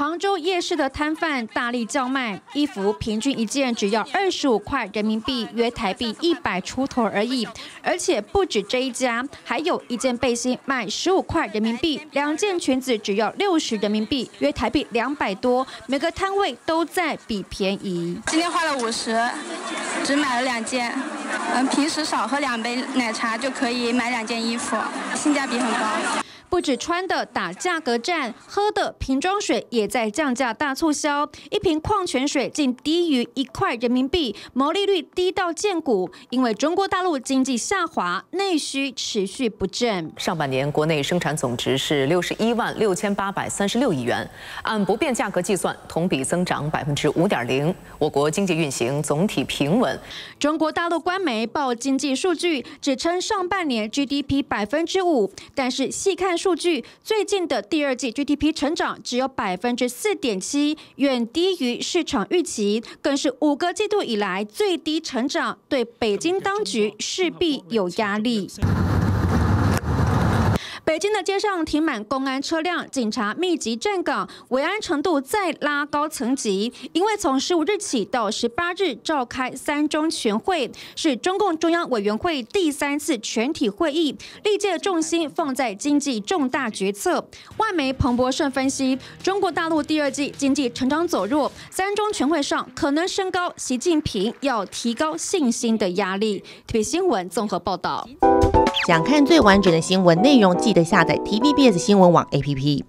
杭州夜市的摊贩大力叫卖，衣服平均一件只要二十五块人民币，约台币一百出头而已。而且不止这一家，还有一件背心卖十五块人民币，两件裙子只要六十人民币，约台币两百多。每个摊位都在比便宜。今天花了五十，只买了两件。嗯，平时少喝两杯奶茶就可以买两件衣服，性价比很高。不止穿的打价格战，喝的瓶装水也在降价大促销，一瓶矿泉水竟低于一块人民币，毛利率低到见骨。因为中国大陆经济下滑，内需持续不振。上半年国内生产总值是六十一万六千八百三十六亿元，按不变价格计算，同比增长百分之五点零。我国经济运行总体平稳。中国大陆官媒报经济数据，只称上半年 GDP 百分之五，但是细看。数据最近的第二季 GDP 成长只有百分之四点七，远低于市场预期，更是五个季度以来最低成长，对北京当局势必有压力。北京的街上停满公安车辆，警察密集站岗，维安程度再拉高层级。因为从十五日起到十八日召开三中全会，是中共中央委员会第三次全体会议，历届重心放在经济重大决策。外媒彭博社分析，中国大陆第二季经济成长走弱，三中全会上可能升高习近平要提高信心的压力。特别新闻综合报道。想看最完整的新闻内容，记得下载 TVBS 新闻网 APP。